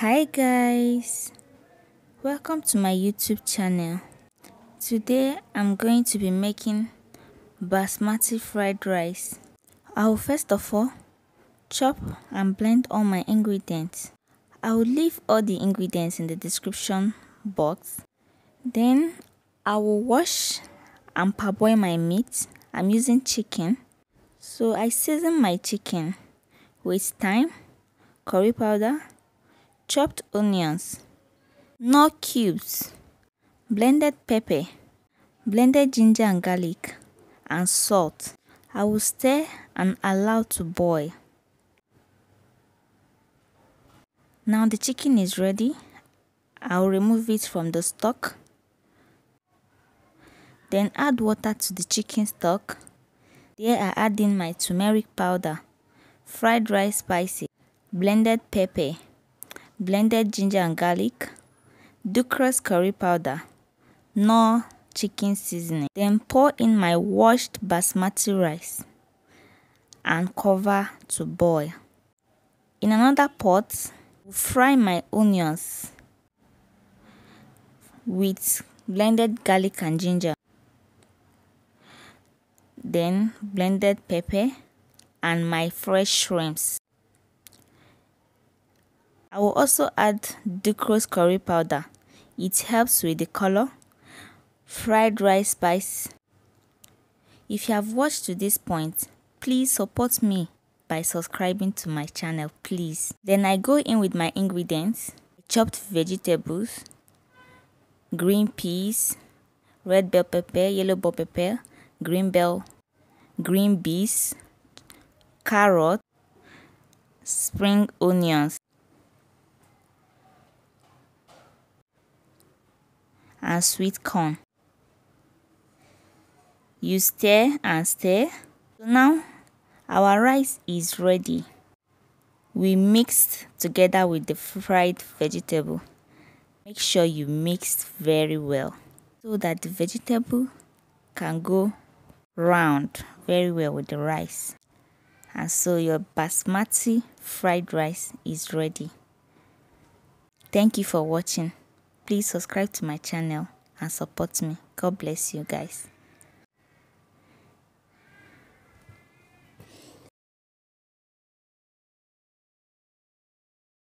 hi guys. Welcome to my youtube channel. Today i'm going to be making basmati fried rice. I will first of all chop and blend all my ingredients. I will leave all the ingredients in the description box. Then i will wash and parboil my meat. I'm using chicken. So i season my chicken with thyme curry powder chopped onions, Knorr cubes, blended pepper, blended ginger and garlic, and salt. I will stir and allow to boil. Now the chicken is ready. I'll remove it from the stock. Then add water to the chicken stock. There I add in my turmeric powder, fried rice spices, blended pepper, blended ginger and garlic, Ducros curry powder, Knorr chicken seasoning. Then pour in my washed basmati rice and cover to boil. In another pot, fry my onions with blended garlic and ginger. Then blended pepper and my fresh shrimps. I will also add Ducros curry powder. It helps with the color. Fried rice spice. If you have watched to this point, please support me by subscribing to my channel please. Then I go in with my ingredients. Chopped vegetables, green peas, red bell pepper, yellow bell pepper, green bell, green beans, carrot, spring onions. And sweet corn. You stir and stir. So now our rice is ready. We mixed together with the fried vegetable. Make sure you mix very well so that the vegetable can go round very well with the rice. And so your basmati fried rice is ready. Thank you for watching please subscribe to my channel and support me. God bless you guys